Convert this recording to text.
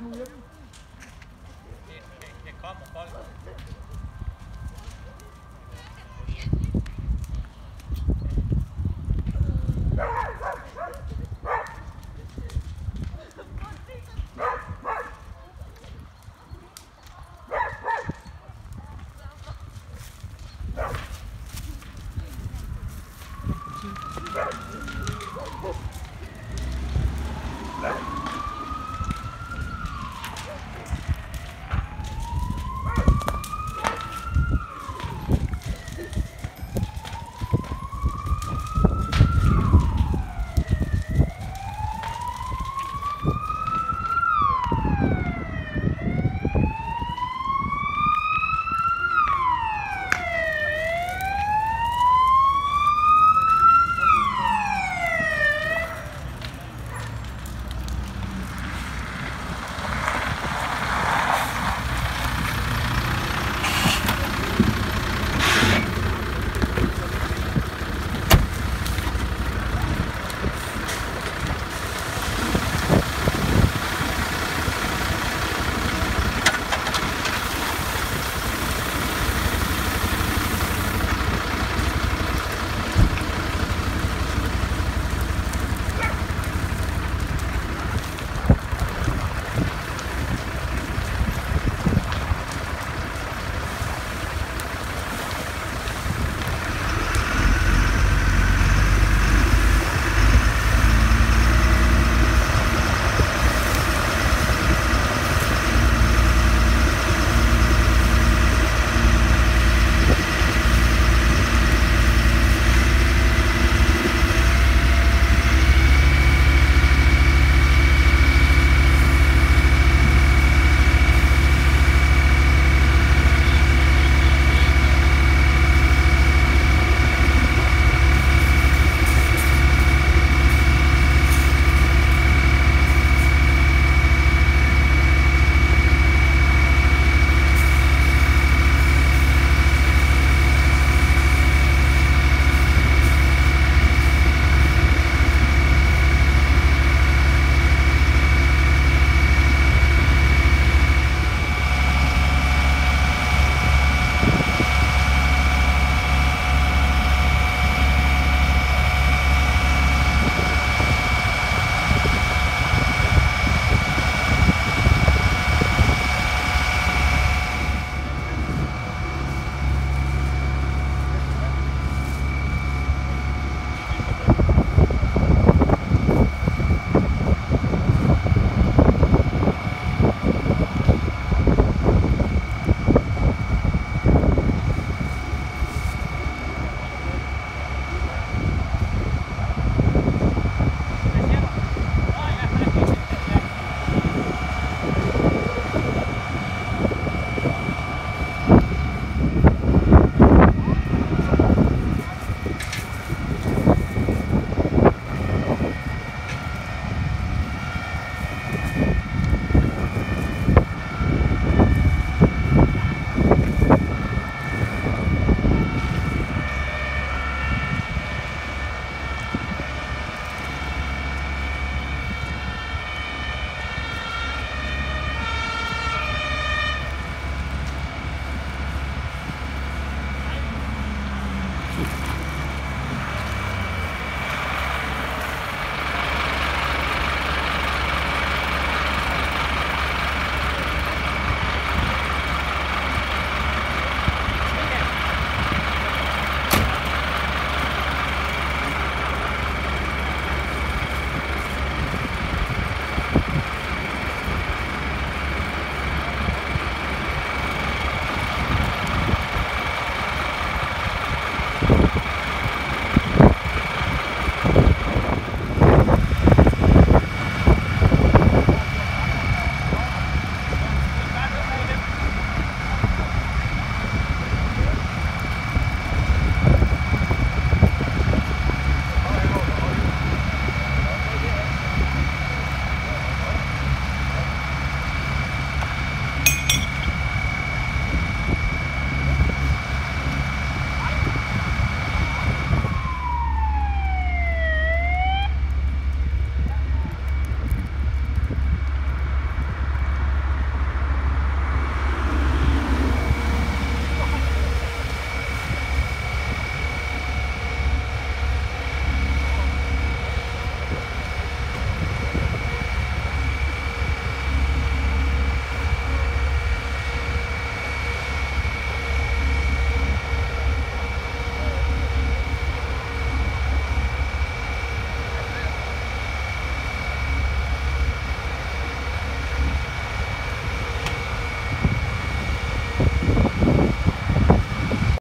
Julian.